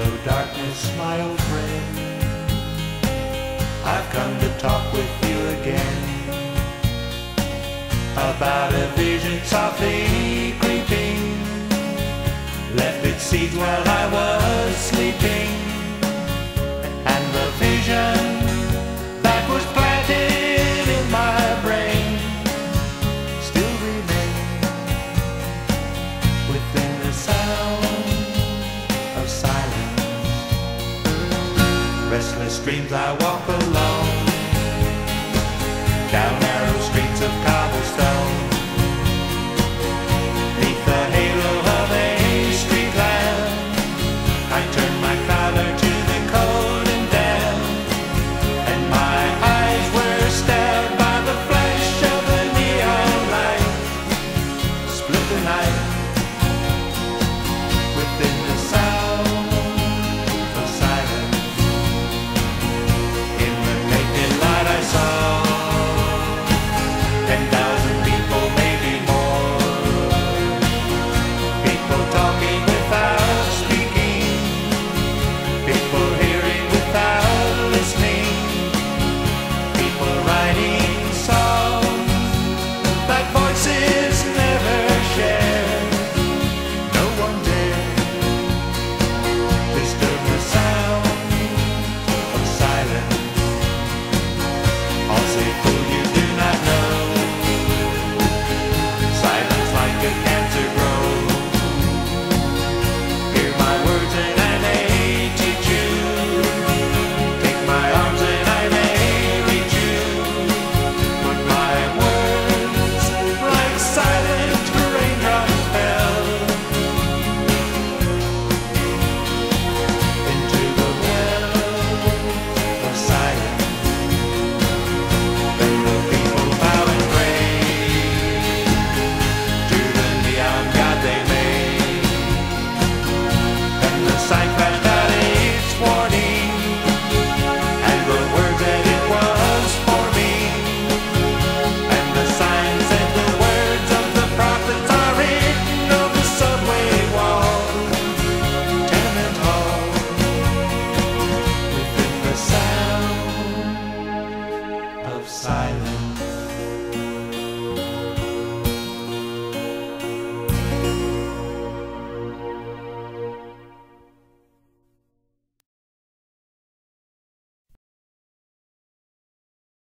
Thomas, my old friend. I've come to talk with you again about a vision softly creeping. Left its seeds while I restless dreams I walk alone. Down narrow streets of cobblestone. Neath the halo of a street lamp I turn silence.